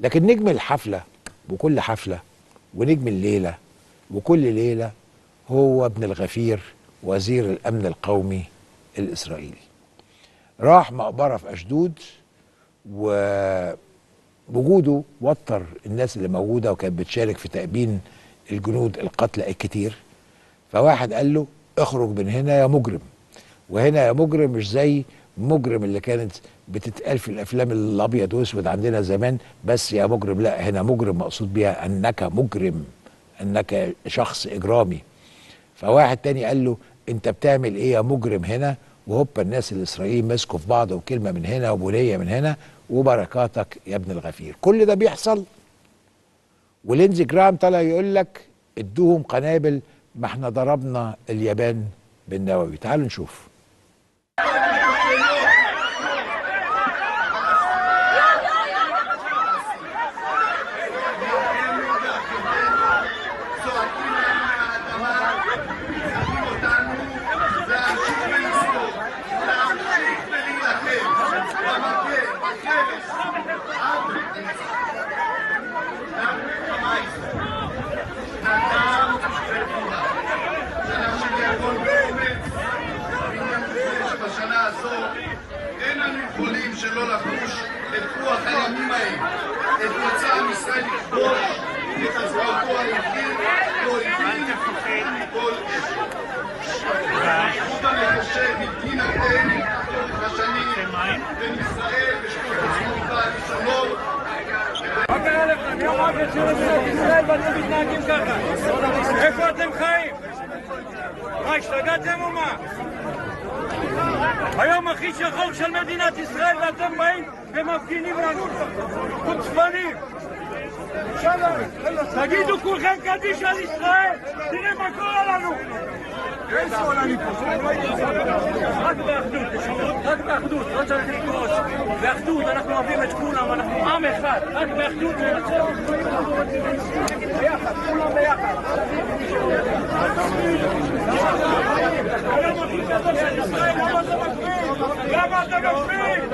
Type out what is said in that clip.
لكن نجم الحفلة وكل حفلة ونجم الليلة وكل ليلة هو ابن الغفير وزير الأمن القومي الإسرائيلي. راح مقبرة في أشدود ووجوده وتر الناس اللي موجودة وكانت بتشارك في تأبين الجنود القتلى الكتير. فواحد قال له اخرج من هنا يا مجرم. وهنا يا مجرم مش زي مجرم اللي كانت بتتقال في الأفلام الأبيض وأسود عندنا زمان بس يا مجرم لا هنا مجرم مقصود بيها أنك مجرم أنك شخص إجرامي. فواحد تاني قال له أنت بتعمل إيه يا مجرم هنا؟ وهوبا الناس الإسرائيليين مسكوا في بعض وكلمة من هنا وبنيه من هنا وبركاتك يا ابن الغفير. كل ده بيحصل. ولينزي جرام طلع يقول لك ادوهم قنابل ما إحنا ضربنا اليابان بالنووي. تعالوا نشوف. הזו אין אנו יכולים שלא לחוש את רוח הימים ההם, את מוצא עם ישראל לכבוש את הזרועתו היחיד, לא הבין כל איש. האיחוד המקשר מדינתנו לאורך השנים בין ישראל ושנות עצמאותה הראשונות מה קרה לכם? יום אגב של מדינת ישראל ואתם מתנהגים ככה? איפה אתם חיים? מה, השתגעתם או מה? היום הכי שחור של מדינת ישראל ואתם באים ומפגינים לנו חוצפנים. תגידו כולכם קדיש על ישראל תראה מה קורה לנו. אין שמאלני פה. רק באחדות, רק באחדות, לא צריך לכעוס באחדות אנחנו אוהבים את כולם, אנחנו עם אחד. רק באחדות ננצח. ביחד, כולם ביחד